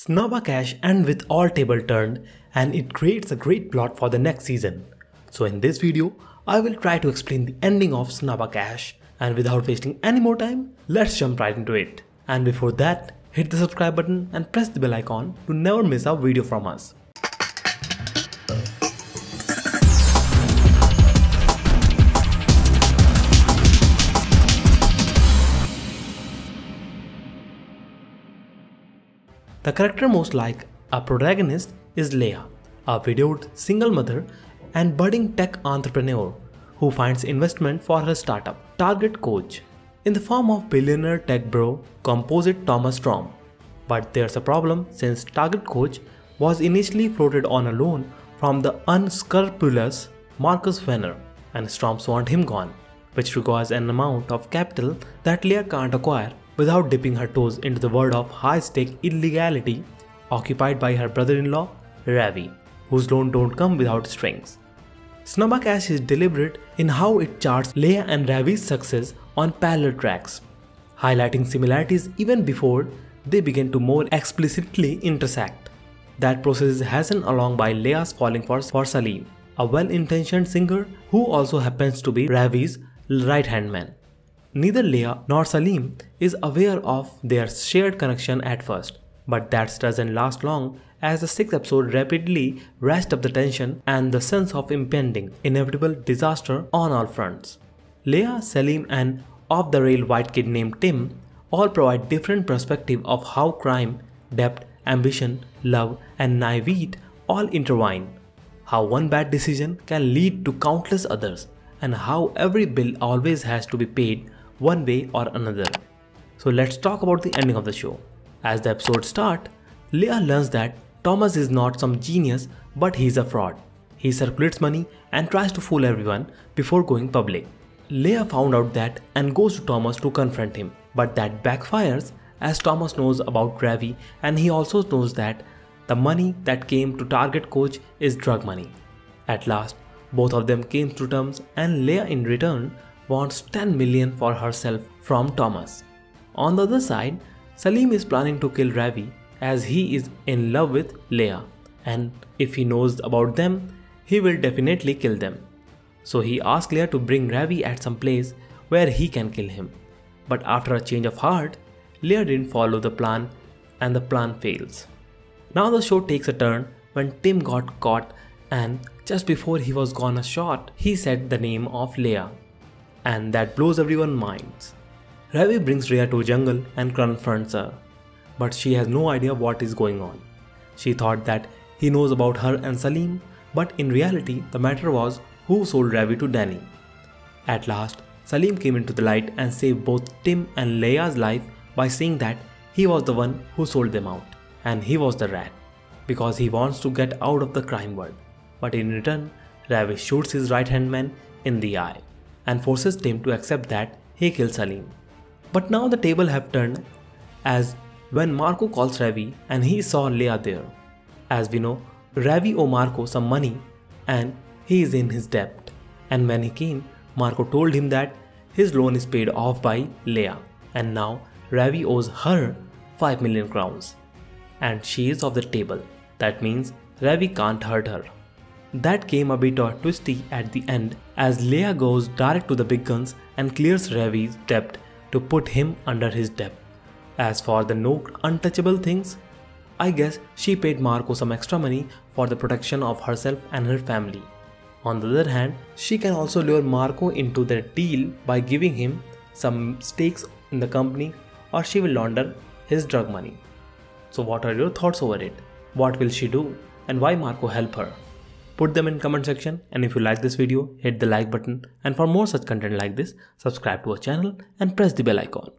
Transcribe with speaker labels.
Speaker 1: Snabba Cash and with all table turned and it creates a great plot for the next season. So in this video, I will try to explain the ending of Snabba Cash and without wasting any more time, let's jump right into it. And before that, hit the subscribe button and press the bell icon to never miss a video from us. The character most like a protagonist is Leah, a widowed single mother and budding tech entrepreneur who finds investment for her startup, Target Coach, in the form of billionaire tech bro composite Thomas Strom. But there's a problem since Target Coach was initially floated on a loan from the unscrupulous Marcus Venner and Stroms want him gone, which requires an amount of capital that Leah can't acquire without dipping her toes into the world of high-stake illegality occupied by her brother-in-law, Ravi, whose loan don't come without strings. Snabba Cash is deliberate in how it charts Leah and Ravi's success on parallel tracks, highlighting similarities even before they begin to more explicitly intersect. That process is hastened along by Leah's falling for, for Salim, a well-intentioned singer who also happens to be Ravi's right-hand man. Neither Leah nor Salim is aware of their shared connection at first, but that doesn't last long as the sixth episode rapidly ratchets up the tension and the sense of impending, inevitable disaster on all fronts. Leah, Salim and off-the-rail white kid named Tim all provide different perspective of how crime, debt, ambition, love and naivete all intertwine, how one bad decision can lead to countless others, and how every bill always has to be paid one way or another. So let's talk about the ending of the show. As the episode starts, Leah learns that Thomas is not some genius but he's a fraud. He circulates money and tries to fool everyone before going public. Leah found out that and goes to Thomas to confront him, but that backfires as Thomas knows about Ravi and he also knows that the money that came to target coach is drug money. At last, both of them came to terms and Leah in return wants 10 million for herself from Thomas. On the other side, Salim is planning to kill Ravi as he is in love with Leah and if he knows about them, he will definitely kill them. So he asks Leah to bring Ravi at some place where he can kill him. But after a change of heart, Leah didn't follow the plan and the plan fails. Now the show takes a turn when Tim got caught and just before he was gonna shot, he said the name of Leah and that blows everyone's minds. Ravi brings Rhea to jungle and confronts her, but she has no idea what is going on. She thought that he knows about her and Salim, but in reality the matter was who sold Ravi to Danny. At last, Salim came into the light and saved both Tim and Leah's life by saying that he was the one who sold them out, and he was the rat, because he wants to get out of the crime world. But in return, Ravi shoots his right hand man in the eye and forces Tim to accept that he killed Salim. But now the table have turned as when Marco calls Ravi and he saw Leah there. As we know, Ravi owed Marco some money and he is in his debt. And when he came, Marco told him that his loan is paid off by Leah and now Ravi owes her 5 million crowns. And she is off the table. That means Ravi can't hurt her. That came a bit of twisty at the end as Leah goes direct to the big guns and clears Ravi's debt to put him under his debt. As for the no untouchable things, I guess she paid Marco some extra money for the protection of herself and her family. On the other hand, she can also lure Marco into the deal by giving him some stakes in the company or she will launder his drug money. So what are your thoughts over it? What will she do? And why Marco help her? Put them in comment section and if you like this video, hit the like button and for more such content like this, subscribe to our channel and press the bell icon.